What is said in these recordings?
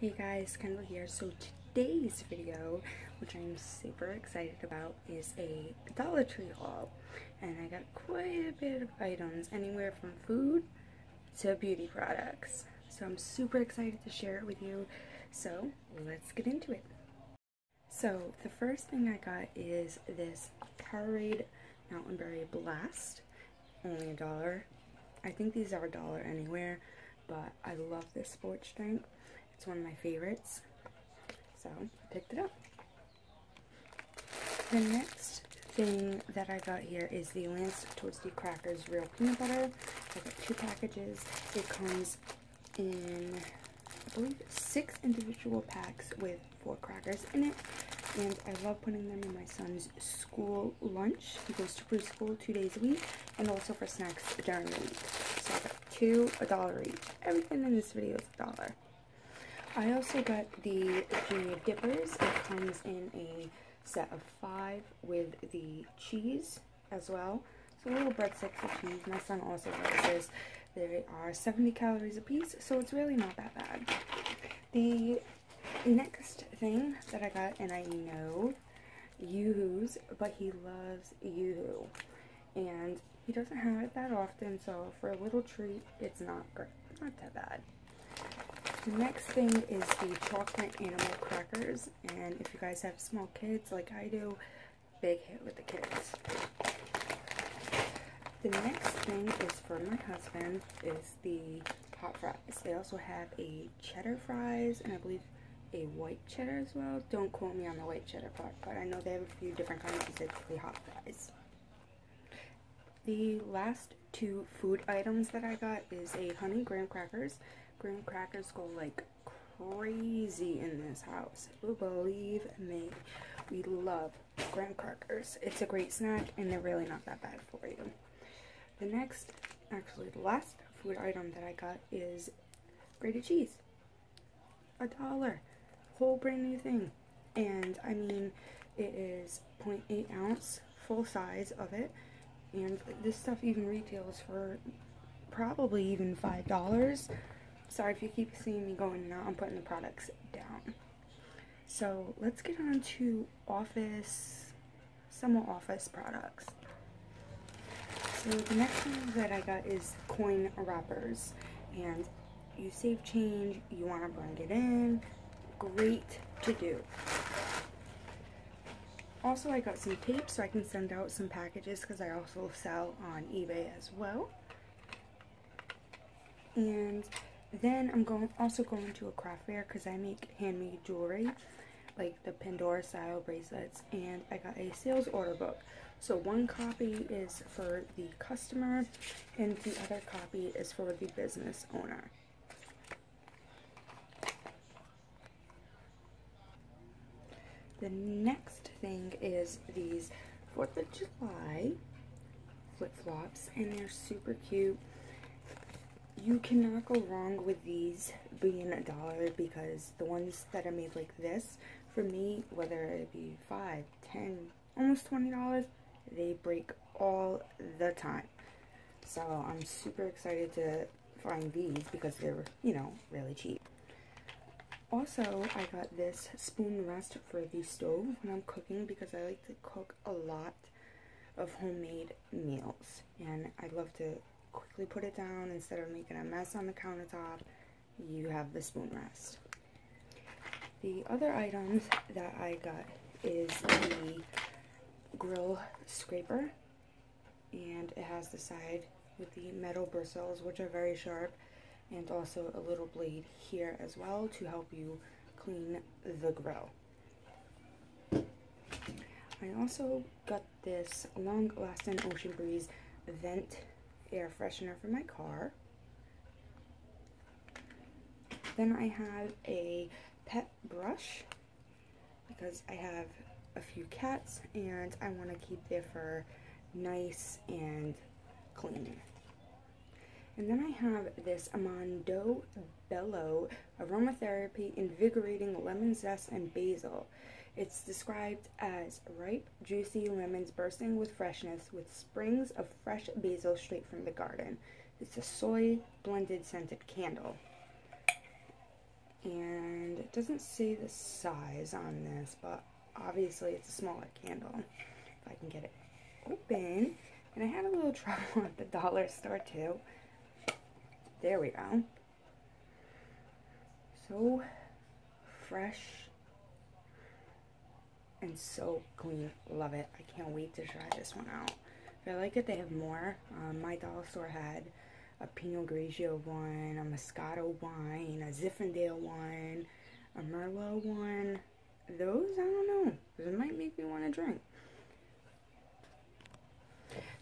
Hey guys, Kendall here. So today's video, which I'm super excited about, is a Dollar Tree haul. And I got quite a bit of items, anywhere from food to beauty products. So I'm super excited to share it with you. So let's get into it. So the first thing I got is this Powerade Mountain Berry Blast. Only a dollar. I think these are a dollar anywhere, but I love this sports drink. It's one of my favorites. So I picked it up. The next thing that I got here is the Lance Toasty Crackers Real Peanut Butter. I got two packages. It comes in, I believe, six individual packs with four crackers in it. And I love putting them in my son's school lunch. He goes to preschool two days a week and also for snacks during the week. So I got two, a dollar each. Everything in this video is a dollar. I also got the Junior Dippers. It comes in a set of five with the cheese as well. So little breadsticks of cheese. My son also loves this. They are 70 calories a piece, so it's really not that bad. The next thing that I got, and I know Yoo-Hoo's, but he loves Yoo-Hoo. And he doesn't have it that often, so for a little treat, it's not great. Not that bad. The next thing is the chocolate animal crackers, and if you guys have small kids like I do, big hit with the kids. The next thing is for my husband is the hot fries. They also have a cheddar fries and I believe a white cheddar as well. Don't quote me on the white cheddar part, but I know they have a few different kinds of the hot fries. The last two food items that I got is a honey graham crackers graham crackers go like crazy in this house. Believe me, we love graham crackers. It's a great snack and they're really not that bad for you. The next, actually the last food item that I got is grated cheese. A dollar. Whole brand new thing. And I mean, it is 0.8 ounce, full size of it. And this stuff even retails for probably even $5. Sorry if you keep seeing me going now. I'm putting the products down. So let's get on to office, some office products. So the next thing that I got is coin wrappers. And you save change, you want to bring it in. Great to do. Also, I got some tape so I can send out some packages because I also sell on eBay as well. And then I'm going also going to a craft fair because I make handmade jewelry, like the Pandora style bracelets, and I got a sales order book. So one copy is for the customer, and the other copy is for the business owner. The next thing is these 4th of July flip-flops, and they're super cute you cannot go wrong with these being a dollar because the ones that are made like this, for me, whether it be five, ten, almost twenty dollars, they break all the time. So I'm super excited to find these because they're, you know, really cheap. Also, I got this spoon rest for the stove when I'm cooking because I like to cook a lot of homemade meals. And I love to quickly put it down instead of making a mess on the countertop you have the spoon rest the other items that I got is the grill scraper and it has the side with the metal bristles which are very sharp and also a little blade here as well to help you clean the grill. I also got this long lasting Ocean Breeze vent air freshener for my car. Then I have a pet brush because I have a few cats and I want to keep their fur nice and clean. And then I have this Mondo Bello Aromatherapy Invigorating Lemon Zest and Basil. It's described as ripe, juicy lemons bursting with freshness with springs of fresh basil straight from the garden. It's a soy blended scented candle. And it doesn't say the size on this, but obviously it's a smaller candle. If I can get it open. And I had a little trouble at the dollar store too. There we go. So fresh and so clean. Love it. I can't wait to try this one out. If I like it, they have more. Um, my dollar store had a Pinot Grigio one, a Moscato wine, a Zinfandel one, a Merlot one. Those, I don't know. It might make me want to drink.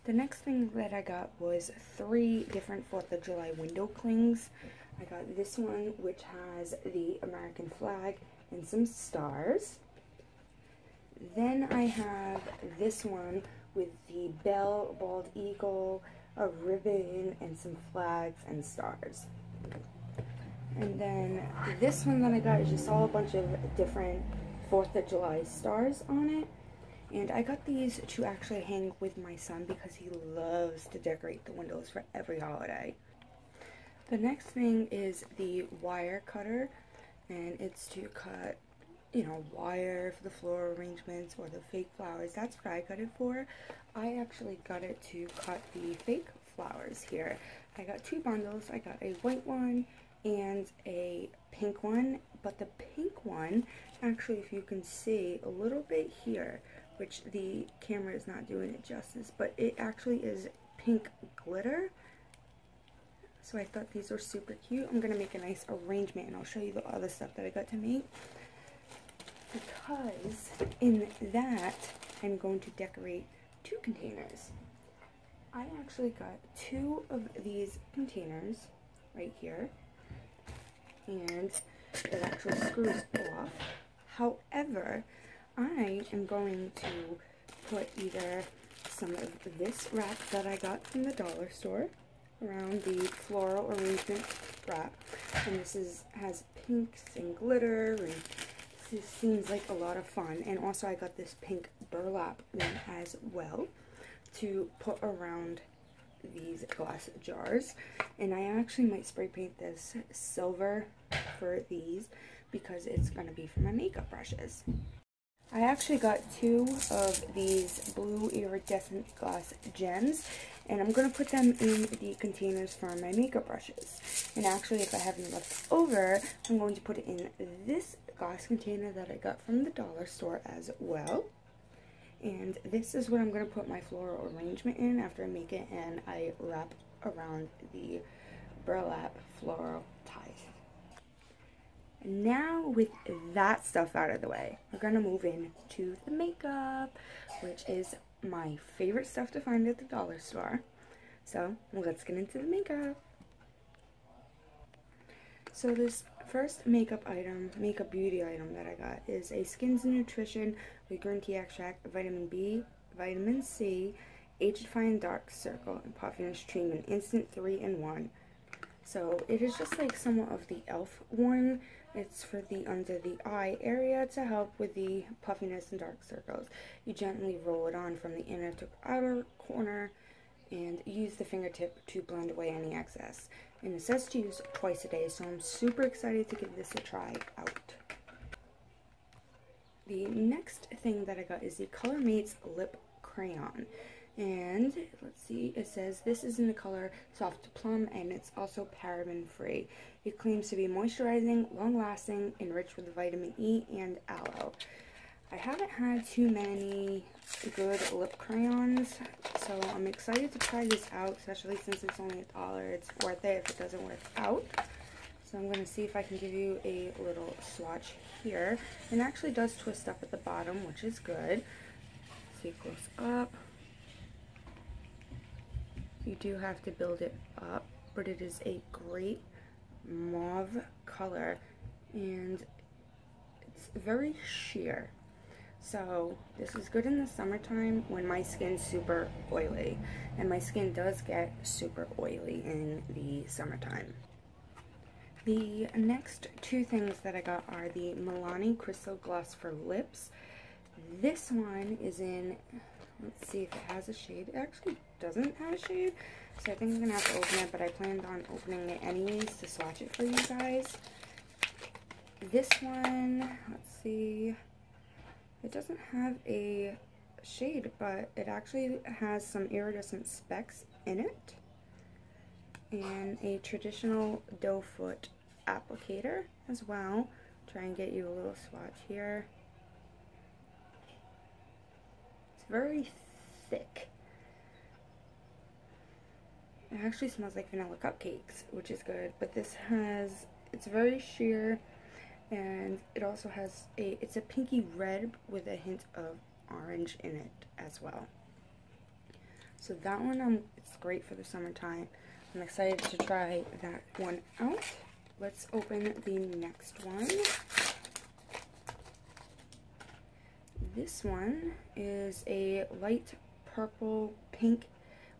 The next thing that I got was three different 4th of July window clings. I got this one, which has the American flag and some stars. Then I have this one with the bell, bald eagle, a ribbon, and some flags and stars. And then this one that I got is just all a bunch of different 4th of July stars on it. And I got these to actually hang with my son because he loves to decorate the windows for every holiday. The next thing is the wire cutter and it's to cut you know, wire for the floral arrangements or the fake flowers. That's what I got it for. I actually got it to cut the fake flowers here. I got two bundles. I got a white one and a pink one. But the pink one, actually, if you can see a little bit here, which the camera is not doing it justice, but it actually is pink glitter. So I thought these were super cute. I'm going to make a nice arrangement and I'll show you the other stuff that I got to make. Because in that, I'm going to decorate two containers. I actually got two of these containers right here. And it actually screws off. However, I am going to put either some of this wrap that I got from the dollar store around the floral arrangement wrap. And this is has pinks and glitter and this seems like a lot of fun. And also I got this pink burlap one as well to put around these glass jars. And I actually might spray paint this silver for these because it's going to be for my makeup brushes. I actually got two of these blue iridescent glass gems and I'm going to put them in the containers for my makeup brushes. And actually if I have any left over, I'm going to put it in this glass container that I got from the dollar store as well. And this is what I'm going to put my floral arrangement in after I make it and I wrap around the burlap floral ties. Now with that stuff out of the way, we're going to move in to the makeup, which is my favorite stuff to find at the dollar store. So let's get into the makeup. So this first makeup item, makeup beauty item that I got is a Skins Nutrition with green tea extract, vitamin B, vitamin C, age defying dark circle, and puffiness treatment, instant 3 in 1. So it is just like somewhat of the e.l.f. one. It's for the under the eye area to help with the puffiness and dark circles. You gently roll it on from the inner to outer corner and use the fingertip to blend away any excess. And it says to use twice a day, so I'm super excited to give this a try out. The next thing that I got is the Color Mates Lip Crayon. And let's see, it says this is in the color Soft Plum and it's also paraben free. It claims to be moisturizing, long lasting, enriched with vitamin E and aloe. I haven't had too many good lip crayons, so I'm excited to try this out, especially since it's only a dollar. It's worth it if it doesn't work out. So I'm going to see if I can give you a little swatch here. It actually does twist up at the bottom, which is good. See close up. You do have to build it up, but it is a great mauve color and it's very sheer. So this is good in the summertime when my skin's super oily. And my skin does get super oily in the summertime. The next two things that I got are the Milani Crystal Gloss for Lips. This one is in Let's see if it has a shade. It actually doesn't have a shade. So I think I'm going to have to open it, but I planned on opening it anyways to swatch it for you guys. this one, let's see, it doesn't have a shade, but it actually has some iridescent specks in it. And a traditional doe foot applicator as well. Try and get you a little swatch here. It's very thick. It actually smells like vanilla cupcakes, which is good. But this has, it's very sheer and it also has a, it's a pinky red with a hint of orange in it as well. So that one, um, it's great for the summertime. I'm excited to try that one out. Let's open the next one. This one is a light purple pink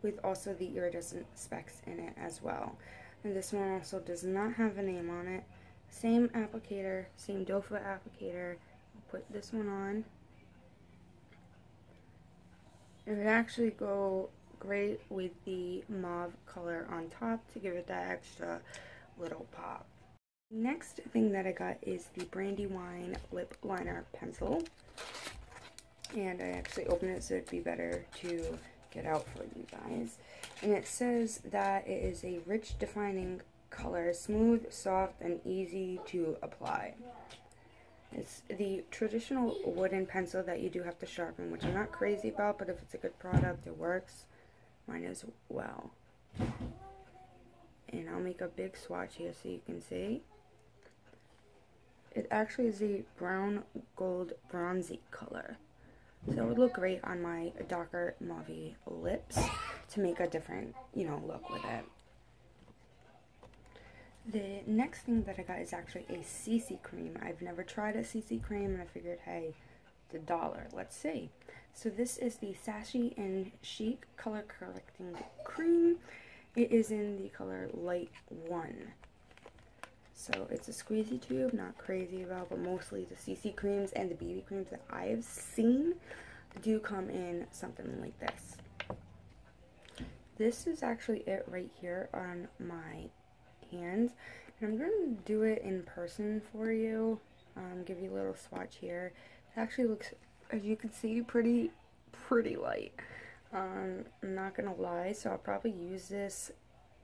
with also the iridescent specks in it as well. And this one also does not have a name on it. Same applicator, same foot applicator. I'll put this one on. It would actually go great with the mauve color on top to give it that extra little pop. Next thing that I got is the Brandywine Lip Liner Pencil. And I actually opened it so it'd be better to get out for you guys. And it says that it is a rich defining color, smooth, soft, and easy to apply. It's the traditional wooden pencil that you do have to sharpen, which I'm not crazy about, but if it's a good product, it works. Mine as well. And I'll make a big swatch here so you can see. It actually is a brown gold bronzy color. So it would look great on my darker mauve lips to make a different, you know, look with it. The next thing that I got is actually a CC cream. I've never tried a CC cream and I figured, hey, the dollar. Let's see. So this is the Sassy and Chic Color Correcting Cream. It is in the color Light 1. So it's a squeezy tube, not crazy about, but mostly the CC creams and the BB creams that I've seen do come in something like this. This is actually it right here on my hands. And I'm going to do it in person for you. Um, give you a little swatch here. It actually looks, as you can see, pretty, pretty light. Um, I'm not going to lie, so I'll probably use this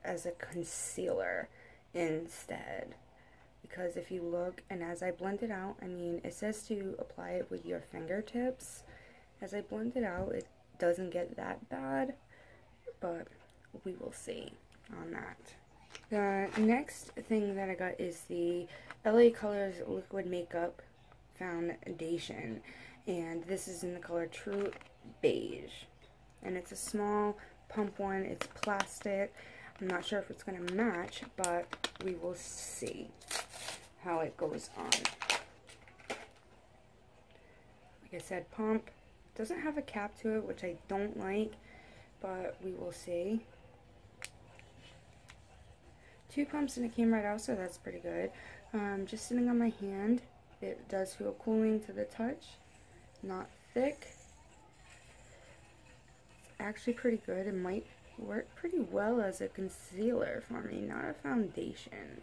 as a concealer instead. Because if you look, and as I blend it out, I mean, it says to apply it with your fingertips. As I blend it out, it doesn't get that bad, but we will see on that. The next thing that I got is the LA Colors Liquid Makeup Foundation. And this is in the color True Beige. And it's a small pump one. It's plastic. I'm not sure if it's going to match, but we will see how it goes on. Like I said, pump. Doesn't have a cap to it, which I don't like, but we will see two pumps and it came right out, so that's pretty good. Um, just sitting on my hand, it does feel cooling to the touch. Not thick. It's actually pretty good. It might work pretty well as a concealer for me, not a foundation.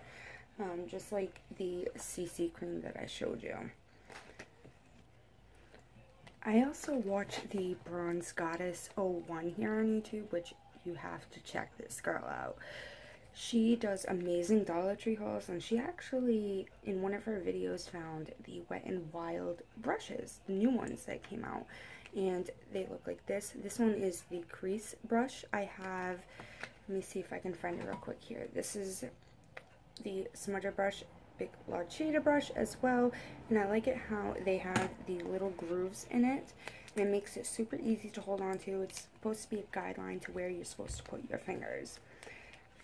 Um, just like the CC cream that I showed you. I also watch the Bronze Goddess 01 here on YouTube, which you have to check this girl out. She does amazing Dollar Tree hauls, and she actually, in one of her videos, found the Wet n Wild brushes, the new ones that came out, and they look like this. This one is the crease brush. I have, let me see if I can find it real quick here. This is the smudger brush, big large shader brush as well, and I like it how they have the little grooves in it, and it makes it super easy to hold on to. It's supposed to be a guideline to where you're supposed to put your fingers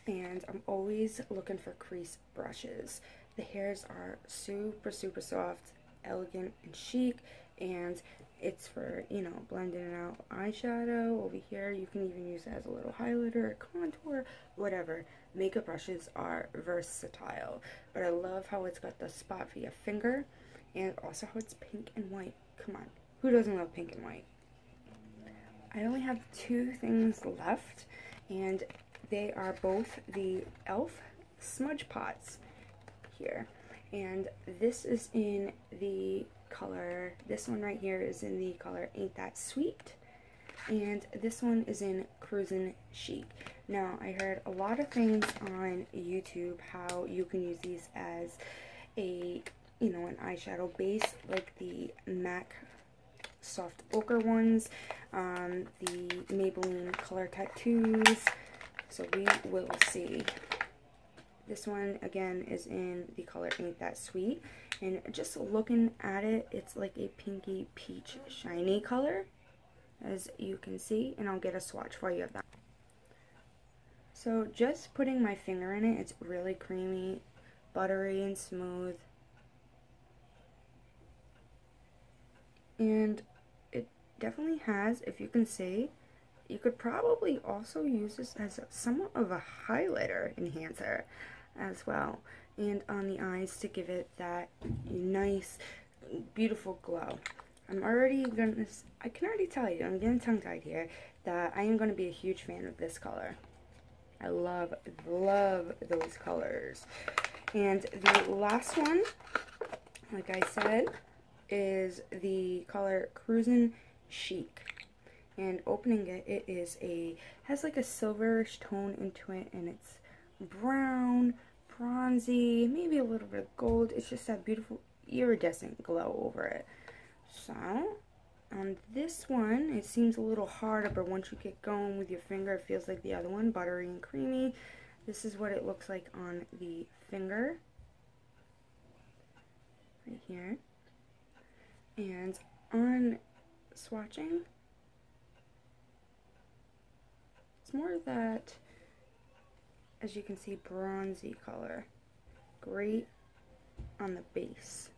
and I'm always looking for crease brushes. The hairs are super, super soft, elegant, and chic, and it's for, you know, blending out eyeshadow over here. You can even use it as a little highlighter, contour, whatever. Makeup brushes are versatile, but I love how it's got the spot for your finger, and also how it's pink and white. Come on, who doesn't love pink and white? I only have two things left, and they are both the e.l.f. smudge pots here. And this is in the color, this one right here is in the color Ain't That Sweet. And this one is in Cruisin' Chic. Now, I heard a lot of things on YouTube how you can use these as a, you know, an eyeshadow base, like the MAC soft ochre ones, um, the Maybelline color tattoos. So we will see. This one, again, is in the color Ain't That Sweet. And just looking at it, it's like a pinky peach shiny color, as you can see. And I'll get a swatch for you of that. So just putting my finger in it, it's really creamy, buttery, and smooth. And it definitely has, if you can see, you could probably also use this as somewhat of a highlighter enhancer as well. And on the eyes to give it that nice, beautiful glow. I'm already gonna, I can already tell you, I'm getting tongue-tied here, that I am to be a huge fan of this color. I love, love those colors. And the last one, like I said, is the color Cruisin' Chic. And opening it, it is a, has like a silverish tone into it, and it's brown, bronzy, maybe a little bit of gold. It's just that beautiful iridescent glow over it. So, on this one, it seems a little harder, but once you get going with your finger, it feels like the other one, buttery and creamy. This is what it looks like on the finger. Right here. And on swatching, it's more of that as you can see, bronzy color. Great on the base.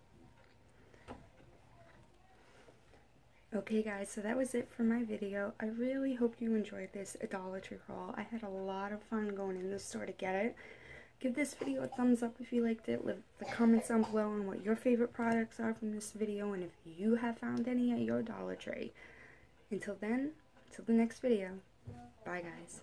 Okay guys, so that was it for my video. I really hope you enjoyed this Dollar Tree haul. I had a lot of fun going in the store to get it. Give this video a thumbs up if you liked it. Leave the comments down below on what your favorite products are from this video and if you have found any at your Dollar Tree. Until then, until the next video. Bye guys.